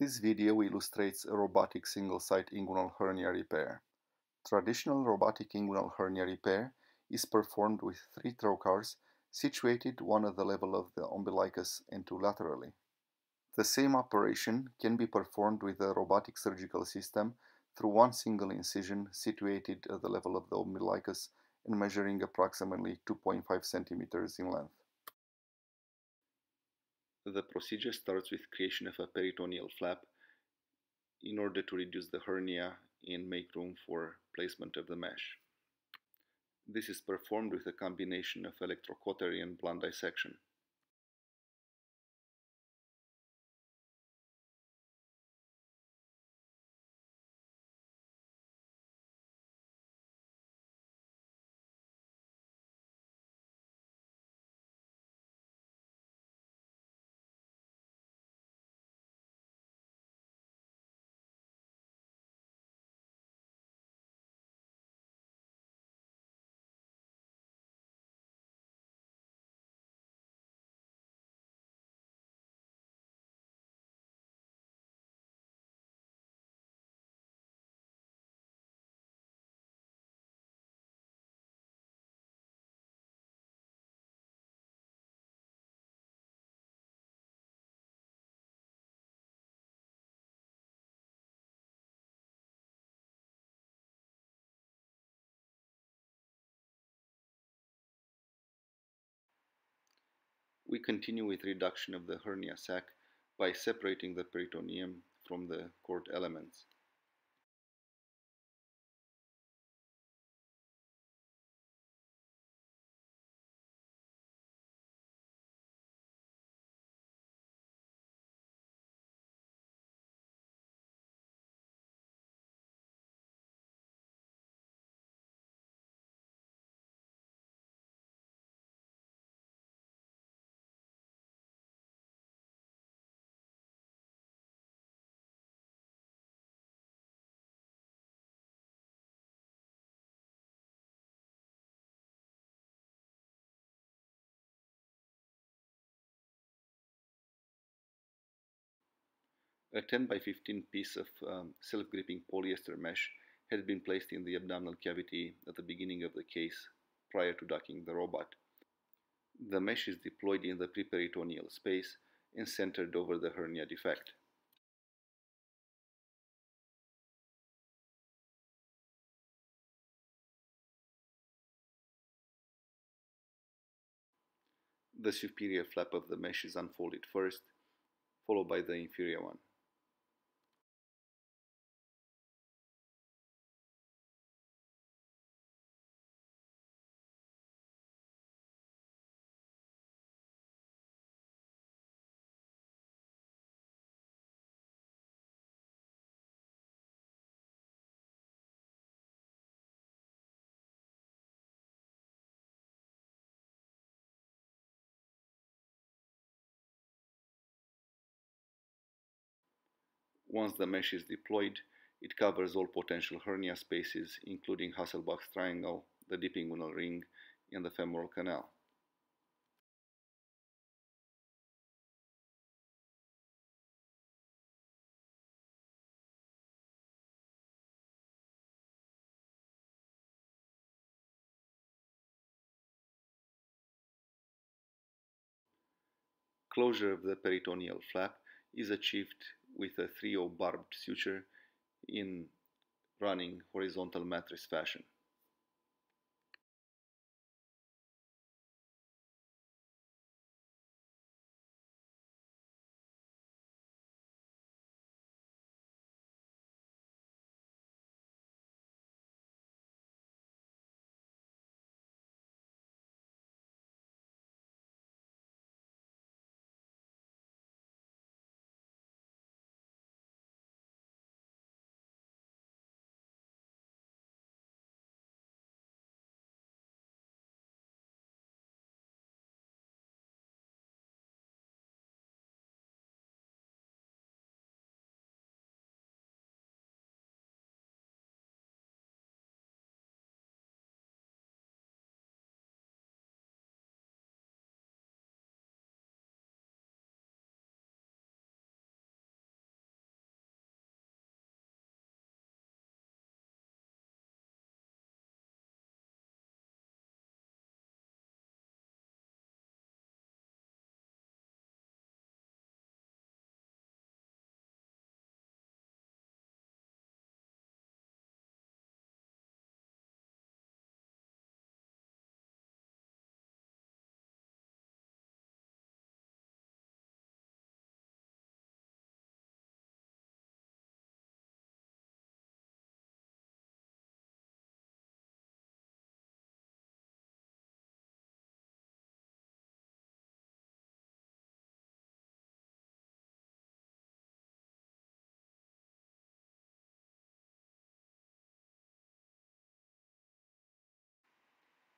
This video illustrates a robotic single-site inguinal hernia repair. Traditional robotic inguinal hernia repair is performed with three trocars situated one at the level of the umbilicus and two laterally. The same operation can be performed with a robotic surgical system through one single incision situated at the level of the umbilicus and measuring approximately 2.5 centimeters in length. The procedure starts with creation of a peritoneal flap in order to reduce the hernia and make room for placement of the mesh. This is performed with a combination of electrocautery and blunt dissection. We continue with reduction of the hernia sac by separating the peritoneum from the cord elements. A 10 by 15 piece of um, self-gripping polyester mesh had been placed in the abdominal cavity at the beginning of the case prior to docking the robot. The mesh is deployed in the preperitoneal space and centered over the hernia defect. The superior flap of the mesh is unfolded first, followed by the inferior one. Once the mesh is deployed, it covers all potential hernia spaces, including Hesselbach's triangle, the deep inguinal ring, and the femoral canal. Closure of the peritoneal flap is achieved with a 3-0 barbed suture in running horizontal mattress fashion.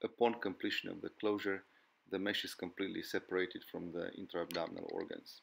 Upon completion of the closure, the mesh is completely separated from the intra-abdominal organs.